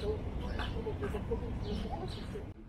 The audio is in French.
tout, de la de France.